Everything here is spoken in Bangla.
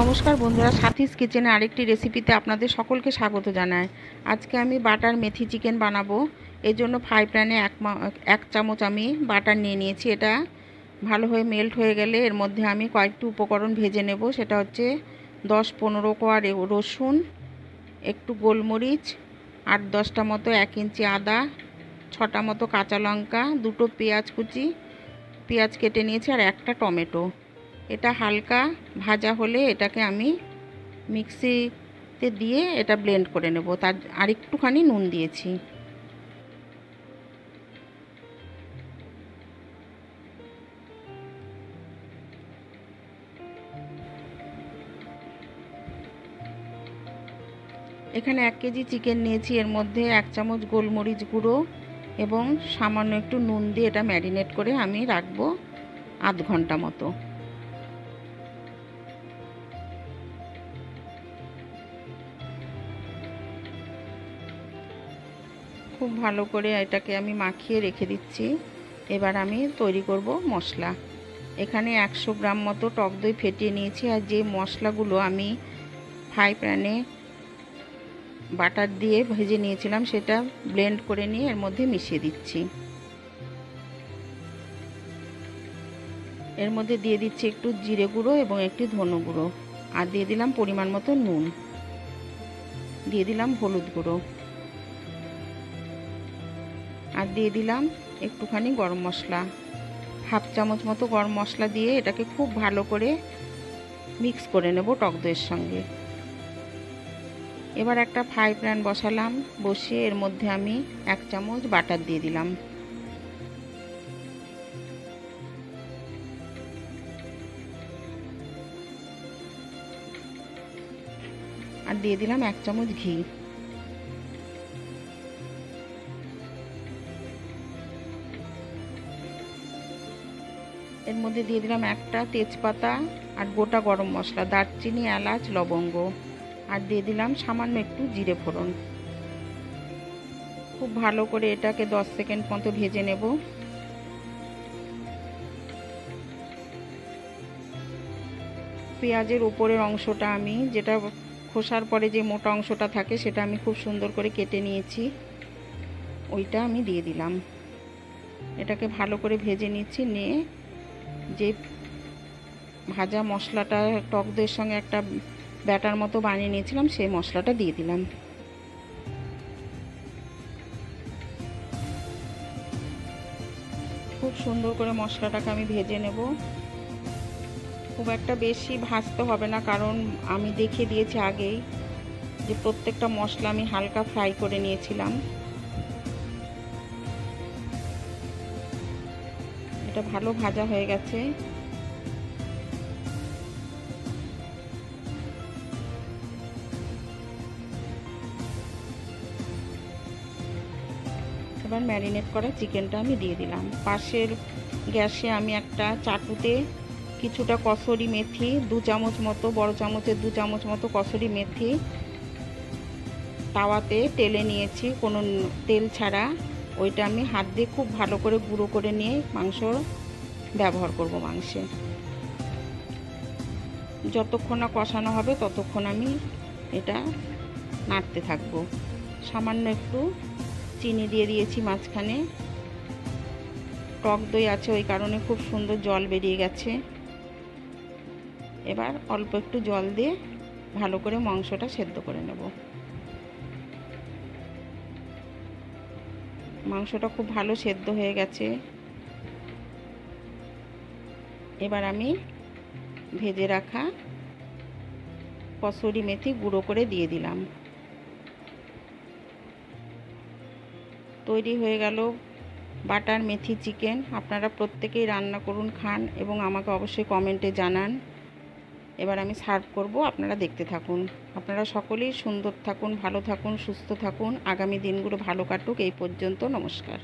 নমস্কার বন্ধুরা, সাথীস কিচেনে আরেকটি রেসিপিতে আপনাদের সকলকে স্বাগত জানাই। আজকে আমি বাটার মেথি চিকেন বানাবো। এর জন্য ফ্রাই প্যানে এক এক চামচ আমি বাটার নিয়ে নিয়েছি। এটা ভালো হয়ে মেল্ট হয়ে গেলে এর মধ্যে আমি কয়েকটি উপকরণ ভেজে নেব। সেটা হচ্ছে দশ পনেরো কোয়া রসুন, একটু গোলমরিচ, আট দশটা মতো এক ইঞ্চি আদা, ছটা মতো কাঁচা লঙ্কা, দুটো পেঁয়াজ কুচি, পেঁয়াজ কেটে নিয়েছি, আর একটা টমেটো। এটা হালকা ভাজা হলে এটাকে আমি মিক্সিতে দিয়ে এটা ব্লেন্ড করে নেব। তার আর একটুখানি নুন দিয়েছি। এখানে এক কেজি চিকেন নিয়েছি। এর মধ্যে এক চামচ গোলমরিচ গুঁড়ো এবং সামান্য একটু নুন দিয়ে এটা ম্যারিনেট করে আমি রাখব আধ ঘণ্টা মতো। খুব ভালো করে এটাকে আমি মাখিয়ে রেখে দিচ্ছি। এবার আমি তৈরি করব মশলা। এখানে একশো গ্রাম মতো টক দই ফেটিয়ে নিয়েছি আর যে মশলাগুলো আমি ফ্রাই প্যানে বাটার দিয়ে ভেজে নিয়েছিলাম সেটা ব্লেন্ড করে নিয়ে এর মধ্যে মিশিয়ে দিচ্ছি। এর মধ্যে দিয়ে দিচ্ছি একটু জিরে গুঁড়ো এবং একটু ধনে গুঁড়ো। আর দিয়ে দিলাম পরিমাণ মতো নুন। দিয়ে দিলাম হলুদ গুঁড়ো। আর দিয়ে দিলাম একটুখানি গরম মশলা। হাফ চামচ মতো গরম মশলা দিয়ে এটাকে খুব ভালো করে মিক্স করে নেব টক দইয়ের সঙ্গে। এবার একটা ফ্রাই প্যান বসালাম, বসিয়ে এর মধ্যে আমি এক চামচ বাটার দিয়ে দিলাম। আর দিয়ে দিলাম এক চামচ ঘি। এর মধ্যে দিয়ে দিলাম একটা তেজপাতা আর গোটা গরম মশলা, দারচিনি, এলাচ, লবঙ্গ। আর দিয়ে দিলাম সামান্য একটু জিরে ফোড়ন। খুব ভালো করে এটাকে দশ সেকেন্ড মতো ভেজে নেব। পেঁয়াজের উপরের অংশটা আমি, যেটা খোসার পরে যে মোটা অংশটা থাকে, সেটা আমি খুব সুন্দর করে কেটে নিয়েছি। ওইটা আমি দিয়ে দিলাম। এটাকে ভালো করে ভেজে নিচ্ছি, নিয়ে যে ভাজা মশলাটা টক দইয়ের সঙ্গে একটা ব্যাটার মতো বানিয়ে নিয়েছিলাম, সেই মশলাটা দিয়ে দিলাম। খুব সুন্দর করে মশলাটাকে আমি ভেজে নেব। খুব একটা বেশি ভাজতে হবে না, কারণ আমি দেখিয়ে দিয়েছি আগেই যে প্রত্যেকটা মশলা আমি হালকা ফ্রাই করে নিয়েছিলাম। এটা ভালো ভাজা হয়ে গেছে। এবার ম্যারিনেট করা চিকেনটা আমি দিয়ে দিলাম। পাশের গ্যাসে আমি একটা চাটুতে কিছুটা কসরি মেথি, দু চামচ মতো, বড় চামচের দু চামচ মতো কসরি মেথি, তাওয়াতে তেলে নিয়েছি, কোনো তেল ছাড়া। ওইটা আমি হাত দিয়ে খুব ভালো করে গুঁড়ো করে নিয়ে মাংস ব্যবহার করব মাংসে। যতক্ষণ না কষানো হবে ততক্ষণ আমি এটা নাড়তে থাকব। সামান্য একটু চিনি দিয়ে দিয়েছি মাঝখানে। টক দই আছে ওই কারণে খুব সুন্দর জল বেরিয়ে গেছে। এবার অল্প একটু জল দিয়ে ভালো করে মাংসটা সেদ্ধ করে নেব। মাংসটা খুব ভালো সেদ্ধ হয়ে গেছে। এবার আমি ভেজে রাখা কসুরি মেথি গুঁড়ো করে দিয়ে দিলাম। তৈরি হয়ে গেল বাটার মেথি চিকেন। আপনারা প্রত্যেকেই রান্না করুন, খান এবং আমাকে অবশ্যই কমেন্টে জানান। এবার আমি সার্ভ করব, আপনারা দেখতে থাকুন। আপনারা সকলেই সুন্দর থাকুন, ভালো থাকুন, সুস্থ থাকুন। আগামী দিনগুলো ভালো কাটুক, এই পর্যন্ত নমস্কার।